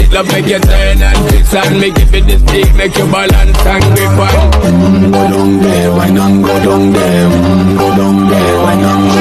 it love make you turn and twist and me give it this stick, make you balance and grip on. Mm, go down there, why not go down there? Mm, go down there, why not?